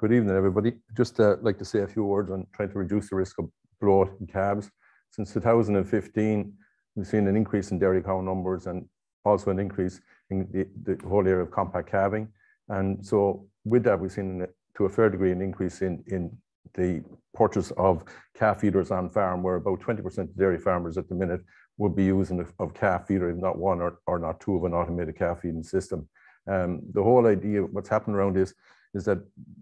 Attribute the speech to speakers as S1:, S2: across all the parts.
S1: Good evening, everybody. Just uh, like to say a few words on trying to reduce the risk of bloat in calves. Since 2015, we've seen an increase in dairy cow numbers and also an increase in the, the whole area of compact calving. And so with that, we've seen to a fair degree an increase in, in the purchase of calf feeders on farm, where about 20% of dairy farmers at the minute would be using of calf feeder, if not one or, or not two of an automated calf feeding system. Um, the whole idea, what's happening around this, is that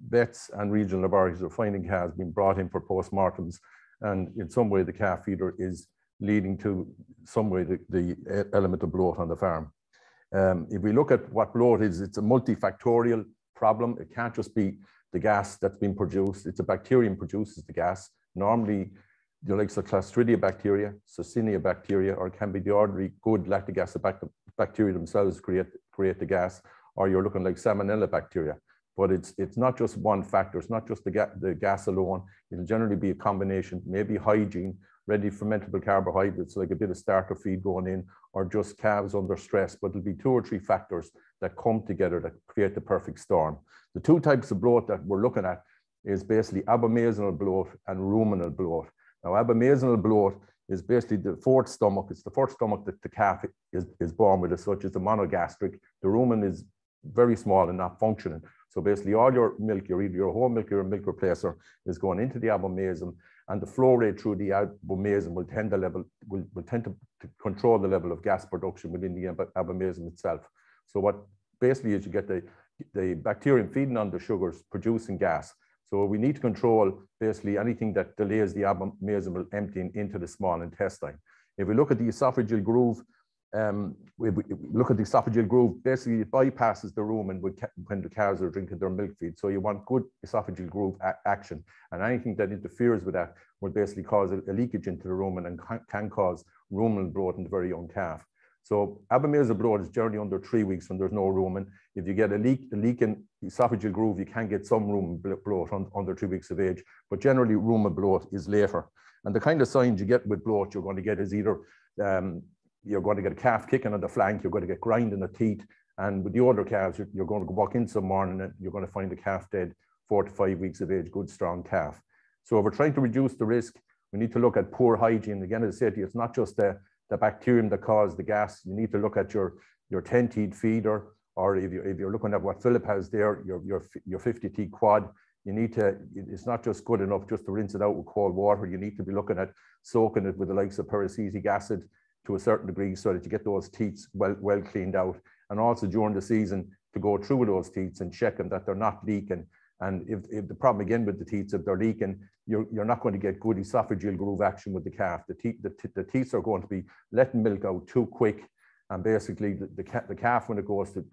S1: vets and regional laboratories are finding calves being brought in for post-mortems, and in some way the calf feeder is leading to some way the, the element of bloat on the farm. Um, if we look at what bloat is, it's a multifactorial problem. It can't just be the gas that's been produced. It's a bacterium produces the gas. Normally, the likes of Clostridia bacteria, Sarcina bacteria, or it can be the ordinary good lactic acid bacteria themselves create, create the gas, or you're looking like Salmonella bacteria. But it's, it's not just one factor. It's not just the, ga the gas alone. It'll generally be a combination, maybe hygiene, ready fermentable carbohydrates, like a bit of starter feed going in, or just calves under stress. But it'll be two or three factors that come together that create the perfect storm. The two types of bloat that we're looking at is basically abomasal bloat and ruminal bloat. Now, abomasal bloat is basically the fourth stomach. It's the fourth stomach that the calf is, is born with as such as the monogastric. The rumen is very small and not functioning. So basically all your milk, your, your whole milk your milk replacer is going into the abomasum and the flow rate through the abomasum will tend to level will, will tend to, to control the level of gas production within the abomasum itself. So what basically is you get the, the bacterium feeding on the sugars producing gas. So we need to control basically anything that delays the abomasum emptying into the small intestine. If we look at the esophageal groove, um, we, we, look at the esophageal groove, basically it bypasses the rumen when the cows are drinking their milk feed. So you want good esophageal groove action. And anything that interferes with that will basically cause a, a leakage into the rumen and can, cause rumen bloat in the very young calf. So abomasal bloat is generally under three weeks when there's no rumen. If you get a leak, a leak in esophageal groove, you can get some rumen bloat under two weeks of age, but generally rumen bloat is later. And the kind of signs you get with bloat you're going to get is either um, you're going to get a calf kicking on the flank, you're going to get grinding the teeth, and with the older calves, you're, going to go walk in some morning and you're going to find the calf dead, four to five weeks of age, good strong calf. So if we're trying to reduce the risk, we need to look at poor hygiene. Again, as I said, it's not just the the bacterium that caused the gas. You need to look at your, your 10 teat feeder, or if, you, if you're looking at what Philip has there, your, your, your 50 teat quad, you need to, it's not just good enough just to rinse it out with cold water. You need to be looking at soaking it with the likes of peracetic acid to a certain degree so that you get those teats well, well cleaned out. And also during the season to go through those teats and check them that they're not leaking and if, if the problem again with the teats, if they're leaking, you're, you're not going to get good esophageal groove action with the calf. The, te the, the teats are going to be letting milk out too quick. And basically the, the, the calf, when it goes to,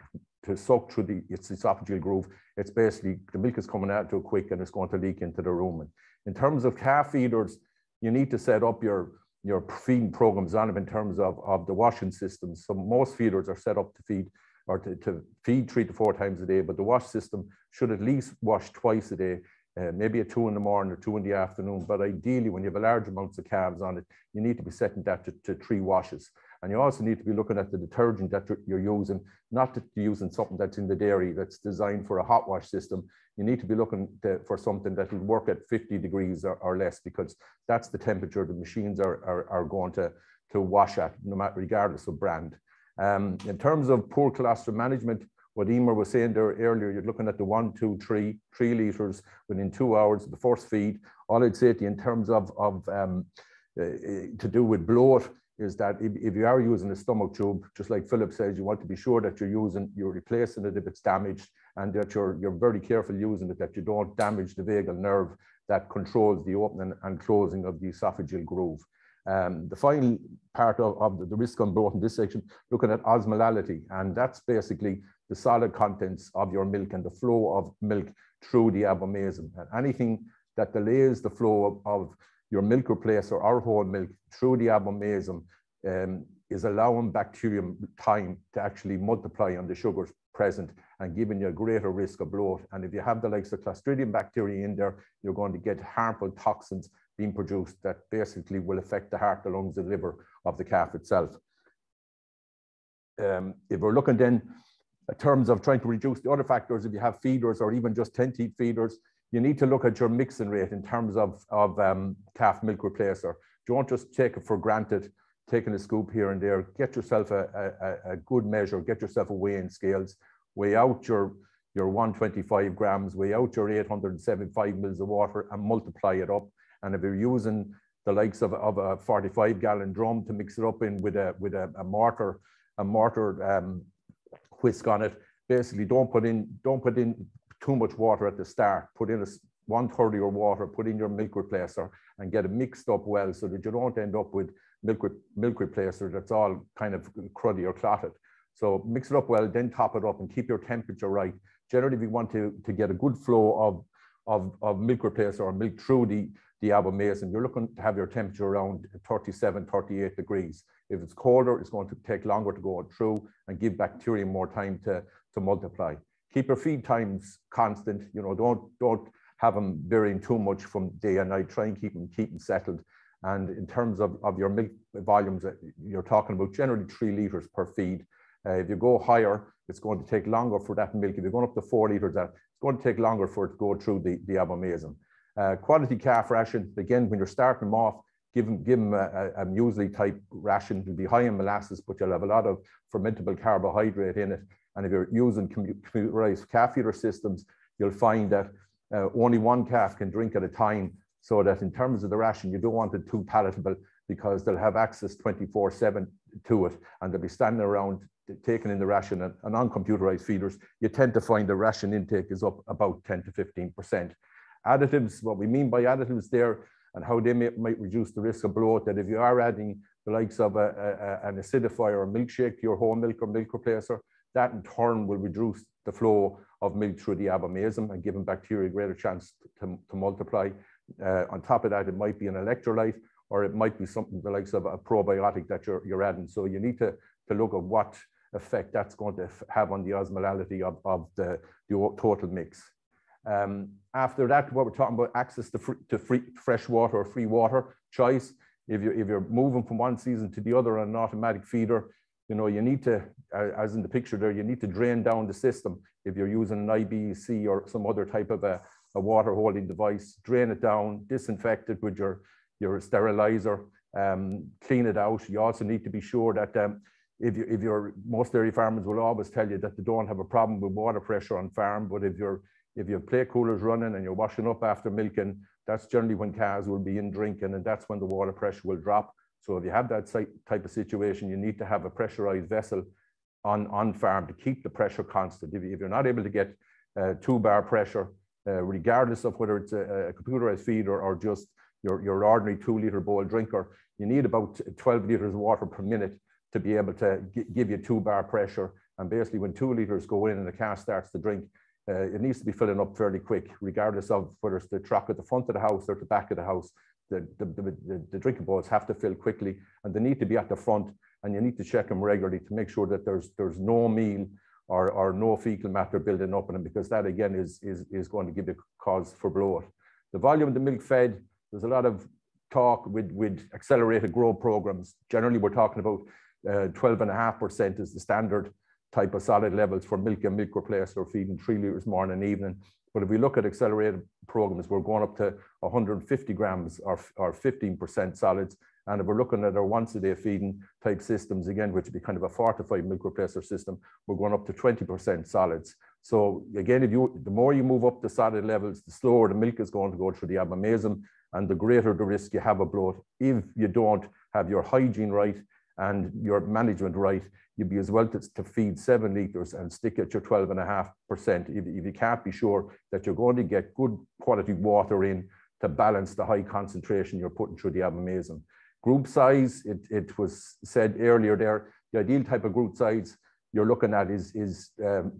S1: to suck through the, its esophageal groove, it's basically, the milk is coming out too quick and it's going to leak into the rumen. In terms of calf feeders, you need to set up your, your feeding programs on them in terms of, of the washing systems. So most feeders are set up to feed or to, to feed three to four times a day, but the wash system should at least wash twice a day, uh, maybe at two in the morning or two in the afternoon. But ideally, when you have a large amounts of calves on it, you need to be setting that to, to three washes. And you also need to be looking at the detergent that you're using, not using something that's in the dairy that's designed for a hot wash system. You need to be looking to, for something that will work at 50 degrees or, or, less because that's the temperature the machines are, are, are going to, to wash at, no matter regardless of brand. Um, in terms of poor colostrum management, what Emer was saying there earlier, you're looking at the one, two, three, three litres within two hours of the first feed. All I'd say to you in terms of, of um, uh, to do with bloat is that if, if, you are using a stomach tube, just like Philip says, you want to be sure that you're using, you're replacing it if it's damaged and that you're, you're very careful using it, that you don't damage the vagal nerve that controls the opening and closing of the esophageal groove. Um, the final part of, of the, the, risk on bloat in this section, looking at osmolality, and that's basically the solid contents of your milk and the flow of milk through the abomasum. And anything that delays the flow of, of your milk replacer or whole milk through the abomasum um, is allowing bacterium time to actually multiply on the sugars present and giving you a greater risk of bloat. And if you have the likes of Clostridium bacteria in there, you're going to get harmful toxins being produced that basically will affect the heart, the lungs, the liver of the calf itself. Um, if we're looking then in terms of trying to reduce the other factors, if you have feeders or even just 10 teat feeders, you need to look at your mixing rate in terms of, of um, calf milk replacer. Don't just take it for granted, taking a scoop here and there. Get yourself a, a, a good measure, get yourself a weighing scales, weigh out your, your 125 grams, weigh out your 875 mils of water and multiply it up. And if you're using the likes of, of a 45 gallon drum to mix it up in with a, with a, a mortar, a mortar um, whisk on it, basically don't put in, don't put in too much water at the start. Put in a one third of your water, put in your milk replacer and get it mixed up well so that you don't end up with milk, milk replacer that's all kind of cruddy or clotted. So mix it up well, then top it up and keep your temperature right. Generally, we want to, to get a good flow of, of, of milk replacer or milk through the, the abomasum, you're looking to have your temperature around 37, 38 degrees. If it's colder, it's going to take longer to go through and give bacteria more time to, to multiply. Keep your feed times constant. You know, don't don't have them varying too much from day and night. Try and keep them keep them settled. And in terms of, of your milk volumes, uh, you're talking about generally three liters per feed. Uh, if you go higher, it's going to take longer for that milk. If you're going up to four liters, that it's going to take longer for it to go through the, the abomasum. Uh, quality calf ration, again, when you're starting them off, give them, give them a, a, muesli type ration. It'll be high in molasses, but you'll have a lot of fermentable carbohydrate in it. And if you're using computerized calf feeder systems, you'll find that uh, only one calf can drink at a time. So that in terms of the ration, you don't want it too palatable because they'll have access 24 7 to it and they'll be standing around taking in the ration and, and on computerized feeders, you tend to find the ration intake is up about 10 to 15%. Additives, what we mean by additives there and how they may, might reduce the risk of bloat, that if you are adding the likes of a, a, an acidifier or milkshake to your whole milk or milk replacer, that in turn will reduce the flow of milk through the abomasum and giving bacteria a greater chance to, to multiply. Uh, on top of that, it might be an electrolyte or it might be something the likes of a probiotic that you're, you're adding. So you need to, to look at what effect that's going to have on the osmolality of, of the, the total mix. Um, after that, what we're talking about, access to, to free, fresh water or free water choice. If, you, if you're moving from one season to the other on an automatic feeder, you know, you need to, as in the picture there, you need to drain down the system. If you're using an IBC or some other type of a, a water holding device, drain it down, disinfect it with your, your sterilizer, um, clean it out. You also need to be sure that um, if, you, if you're, most dairy farmers will always tell you that they don't have a problem with water pressure on farm, but if you're, if you have plate coolers running and you're washing up after milking, that's generally when calves will be in drinking and that's when the water pressure will drop. So if you have that type of situation, you need to have a pressurized vessel on, on farm to keep the pressure constant. If, if you're not able to get uh, two bar pressure, uh, regardless of whether it's a, a computerized feeder or just your, your ordinary two liter bowl drinker, you need about 12 liters of water per minute to be able to give you two bar pressure. And basically when two liters go in and the calf starts to drink, uh, it needs to be filling up fairly quick, regardless of whether it's the truck at the front of the house or the back of the house the, the, the, the, drinking bowls have to fill quickly and they need to be at the front and you need to check them regularly to make sure that there's there's no meal or, or no fecal matter building up in them because that again is, is, is going to give you cause for bloat. The volume of the milk fed, there's a lot of talk with, with accelerated growth programs. Generally, we're talking about 12.5% uh, is the standard type of solid levels for milk and milk replacer feeding three litres morning and evening. But if we look at accelerated programs, we're going up to 150 grams or, or 15% solids. And if we're looking at our once a day feeding type systems, again, which would be kind of a fortified milk replacer system, we're going up to 20% solids. So again, if you the more you move up the solid levels, the slower the milk is going to go through the abomasum and the greater the risk you have of bloat if you don't have your hygiene right and your management right you'd be as well to, to feed seven litres and stick at your 12.5%. If, if you can't be sure that you're going to get good quality water in to balance the high concentration you're putting through the abomasum. Group size, it, it was said earlier there, the ideal type of group size you're looking at is, is um,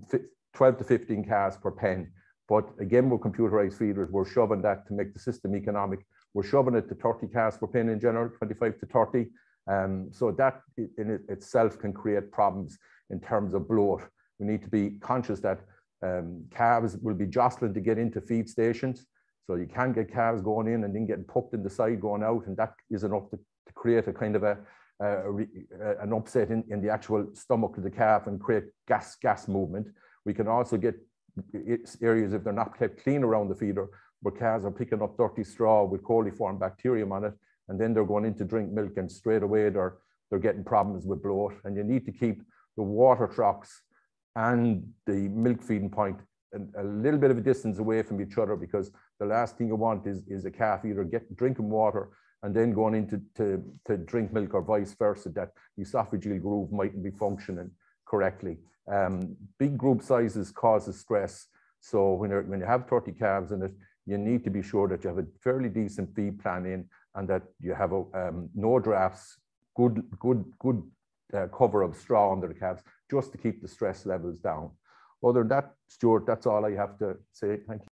S1: 12 to 15 calves per pen. But again, with computerized feeders, we're shoving that to make the system economic. We're shoving it to 30 calves per pen in general, 25 to 30. Um, so that in it itself can create problems in terms of bloat. We need to be conscious that um, calves will be jostling to get into feed stations. So you can get calves going in and then getting poked in the side going out, and that is enough to, to create a kind of a, a, a, an upset in, in the actual stomach of the calf and create gas gas movement. We can also get areas if they're not kept clean around the feeder, where calves are picking up dirty straw with coliform bacterium on it, and then they're going in to drink milk and straight away they're, they're getting problems with bloat. And you need to keep the water troughs and the milk feeding point a, little bit of a distance away from each other because the last thing you want is, is a calf either get drinking water and then going into to, to drink milk or vice versa, that esophageal groove mightn't be functioning correctly. Um, big group sizes causes stress. So when, when you have 30 calves in it, you need to be sure that you have a fairly decent feed plan in and that you have a, um, no drafts, good, good, good uh, cover of straw under the calves, just to keep the stress levels down. Other than that, Stuart, that's all I have to say. Thank you.